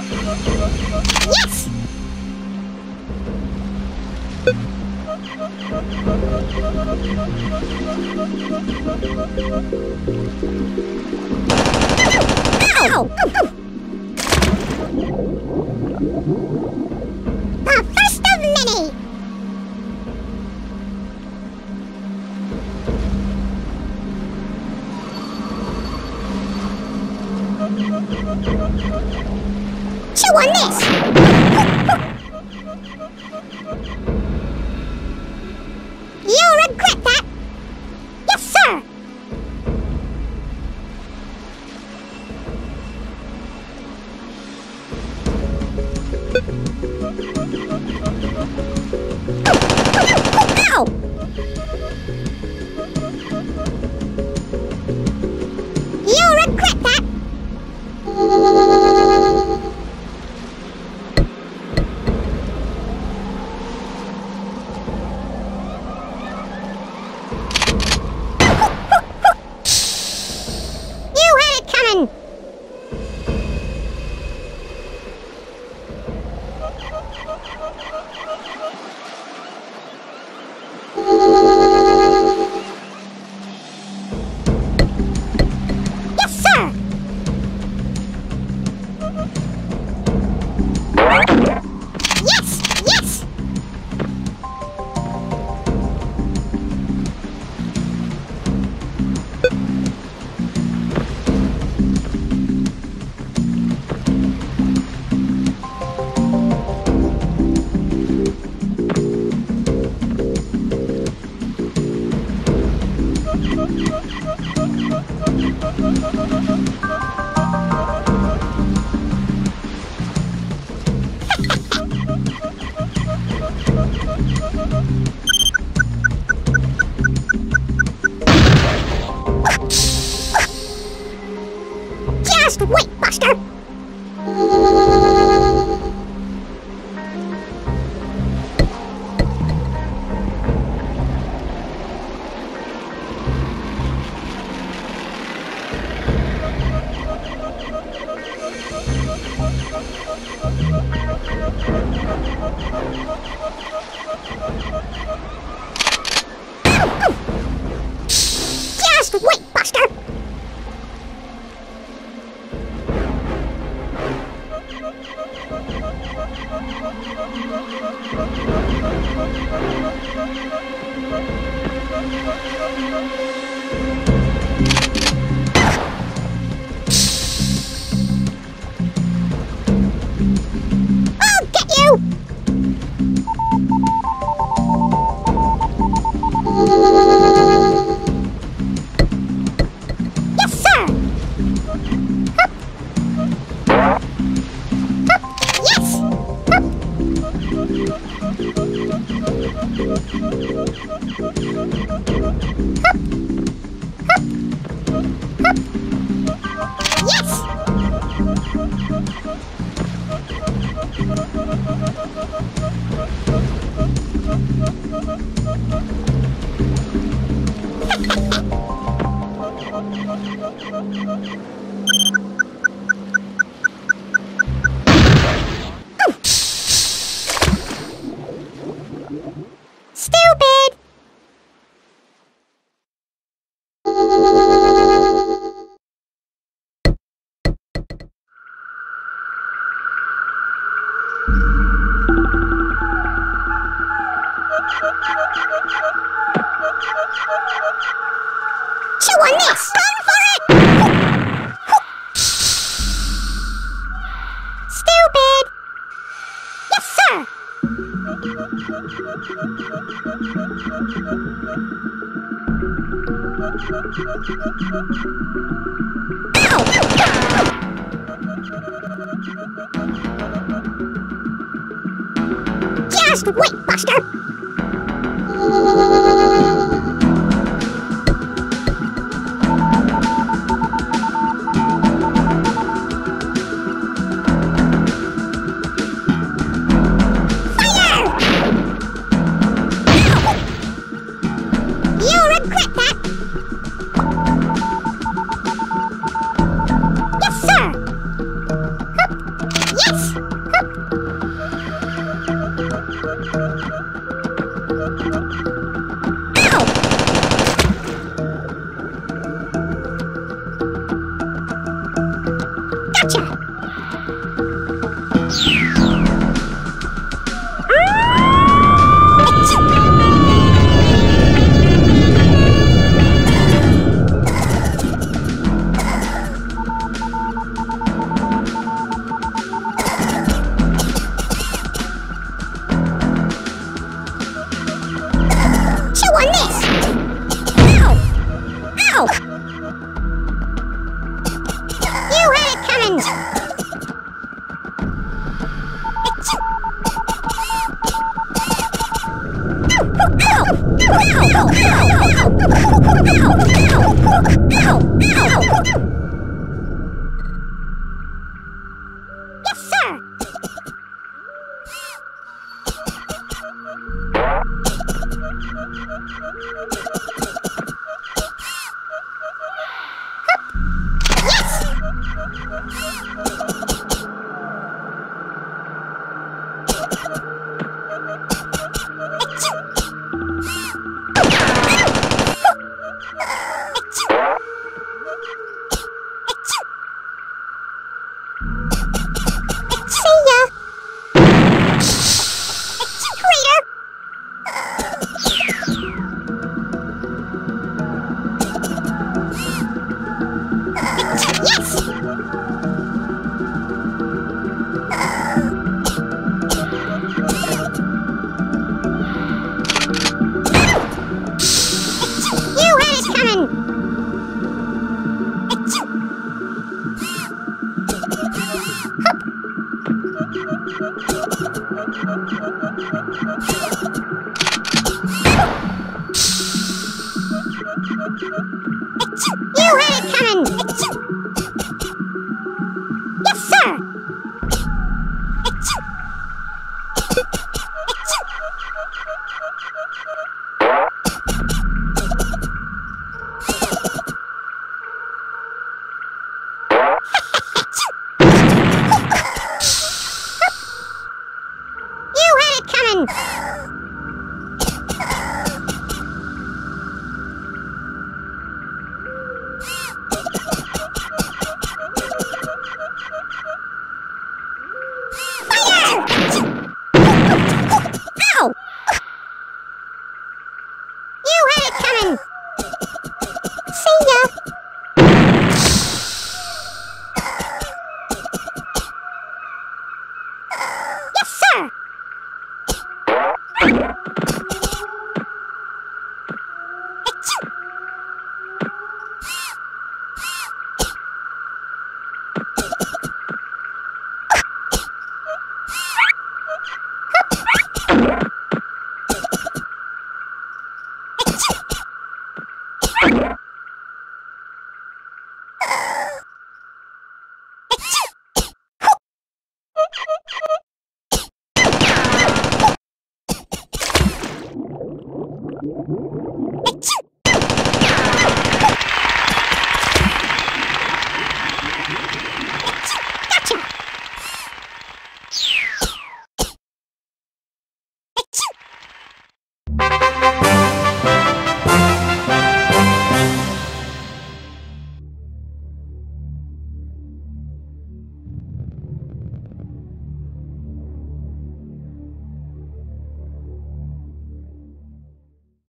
Yes! Ow! Ow! Ow! I won this! Wait, way, Buster! Thank you. Yes! Stun for it! Stupid! Yes, sir! Ow! Just wait, Buster! Yes! 액션!